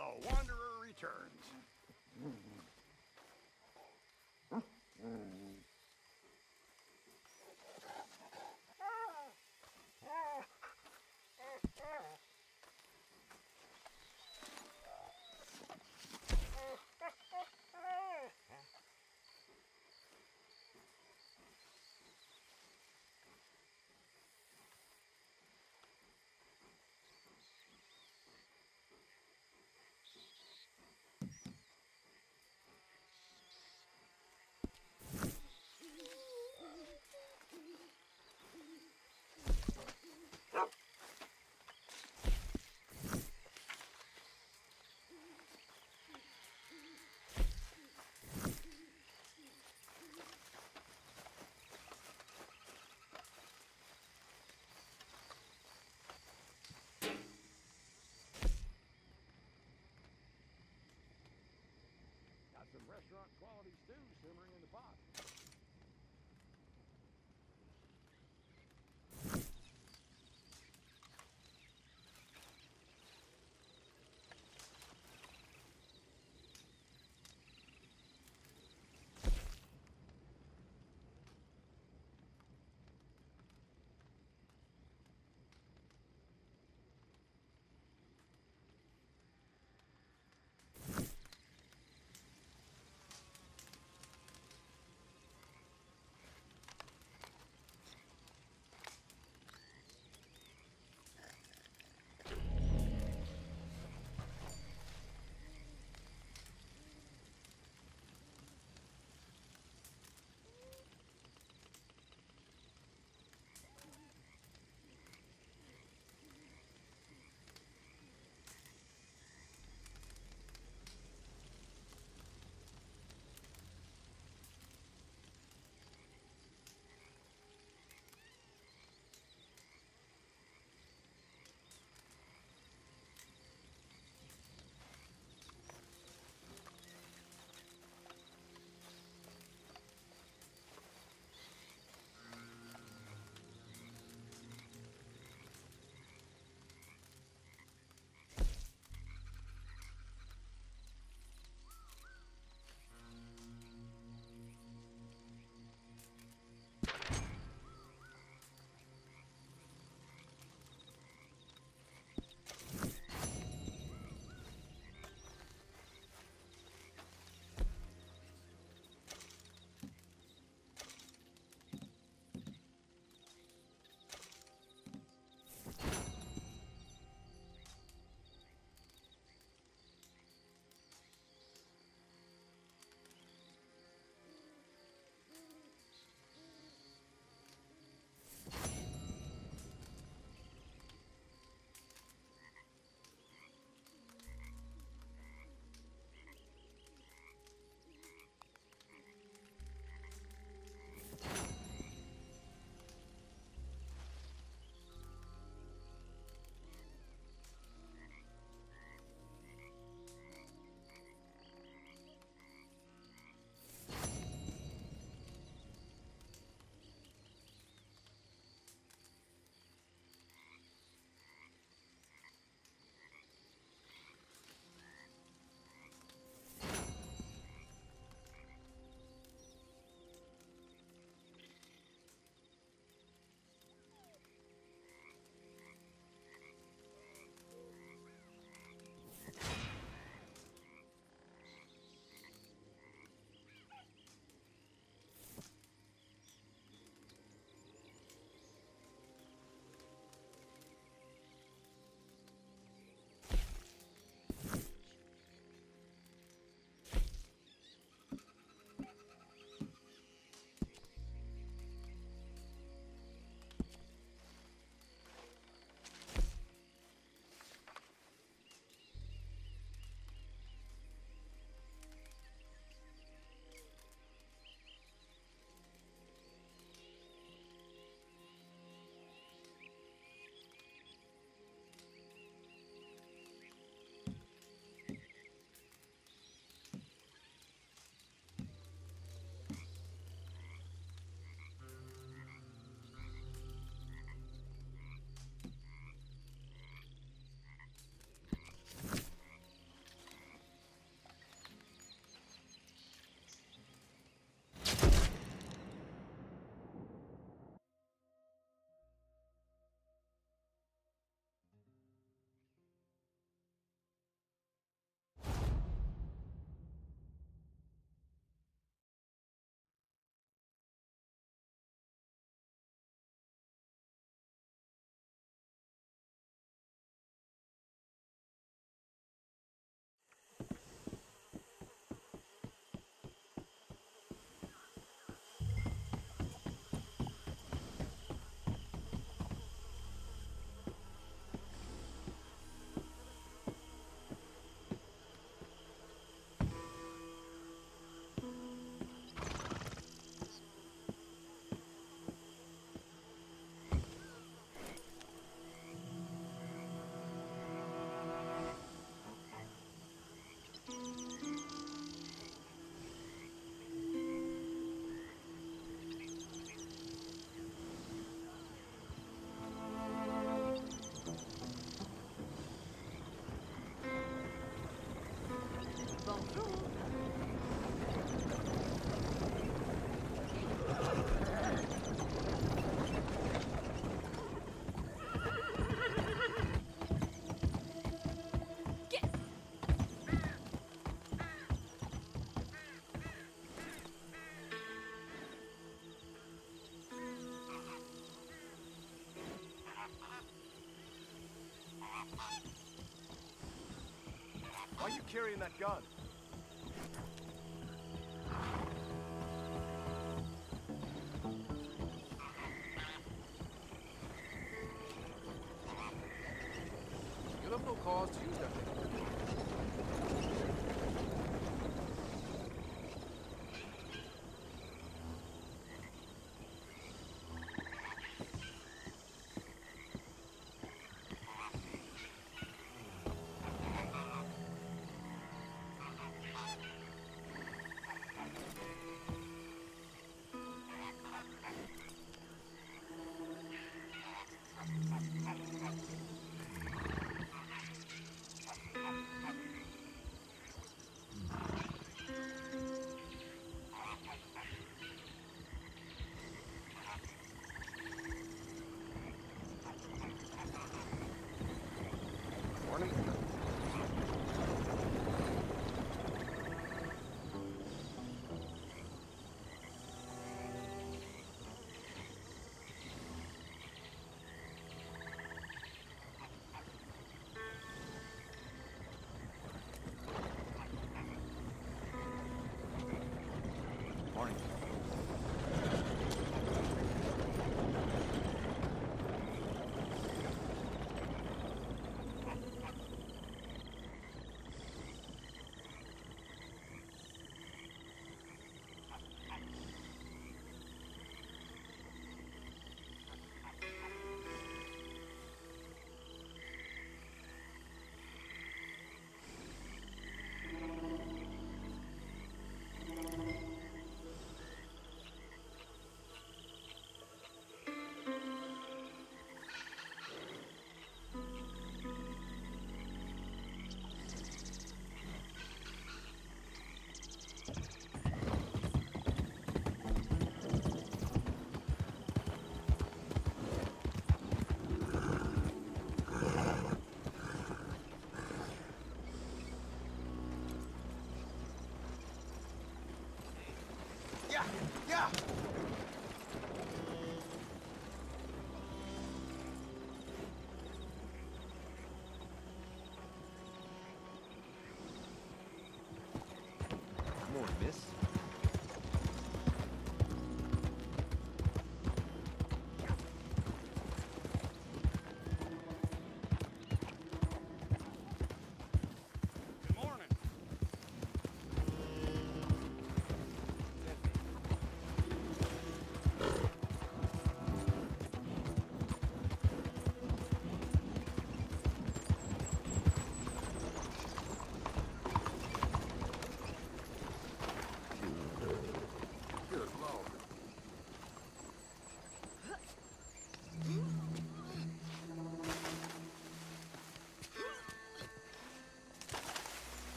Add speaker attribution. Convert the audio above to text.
Speaker 1: The Wanderer returns. are you carrying that gun? You have no cause to use that thing.